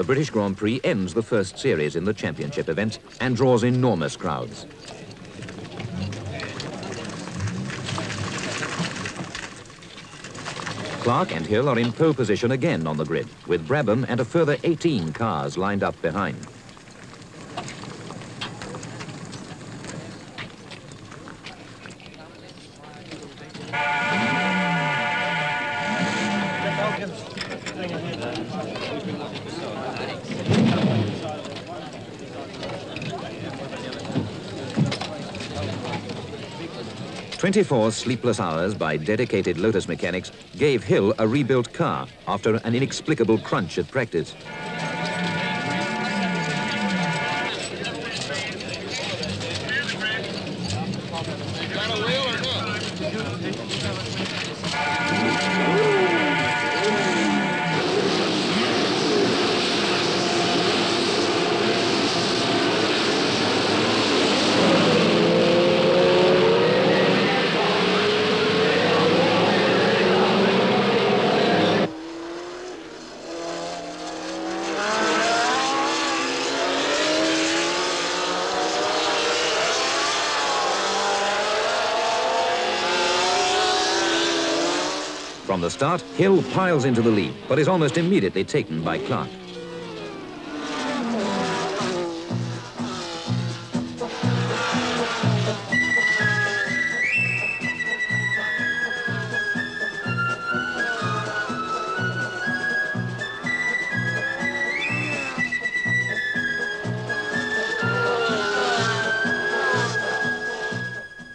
the British Grand Prix ends the first series in the championship event and draws enormous crowds. Clark and Hill are in pole position again on the grid, with Brabham and a further 18 cars lined up behind. Twenty-four sleepless hours by dedicated Lotus mechanics gave Hill a rebuilt car after an inexplicable crunch at practice. From the start, Hill piles into the lead, but is almost immediately taken by Clark.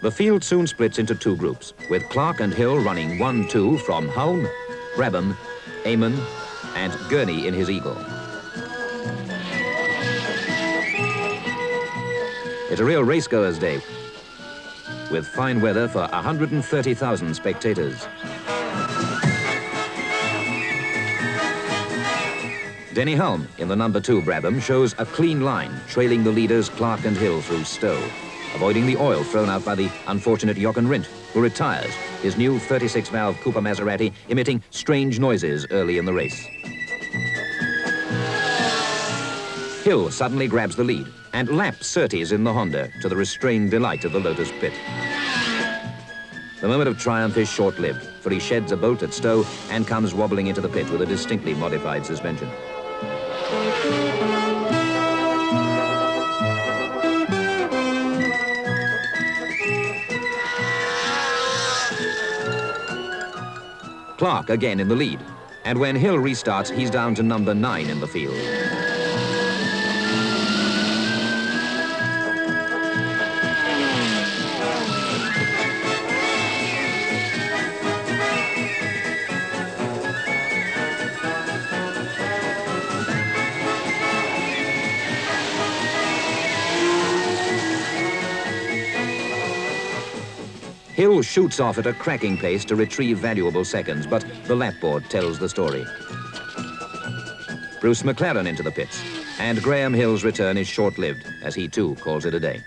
The field soon splits into two groups, with Clark and Hill running 1-2 from Hulme, Brabham, Amon, and Gurney in his Eagle. It's a real racegoer's day, with fine weather for 130,000 spectators. Denny Hulme in the number two Brabham shows a clean line, trailing the leaders Clark and Hill through Stowe avoiding the oil thrown out by the unfortunate Jochen Rindt, who retires, his new 36-valve Cooper Maserati emitting strange noises early in the race. Hill suddenly grabs the lead and laps Surtees in the Honda to the restrained delight of the Lotus pit. The moment of triumph is short-lived, for he sheds a bolt at Stowe and comes wobbling into the pit with a distinctly modified suspension. Clark again in the lead. And when Hill restarts, he's down to number nine in the field. Hill shoots off at a cracking pace to retrieve valuable seconds, but the lapboard tells the story. Bruce McLaren into the pits, and Graham Hill's return is short-lived, as he too calls it a day.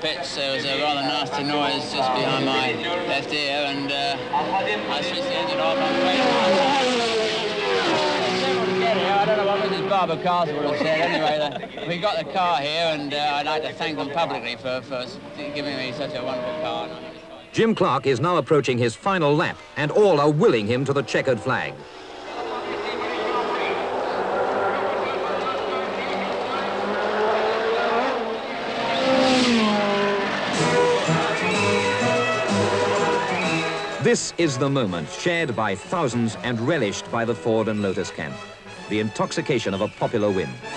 pits, there was a rather nasty noise just behind my left ear, and uh, I. Barbara Castle would have said anyway. we got the car here, and uh, I'd like to thank them publicly for, for giving me such a wonderful car. Jim Clark is now approaching his final lap, and all are willing him to the checkered flag. This is the moment shared by thousands and relished by the Ford and Lotus camp. The intoxication of a popular win.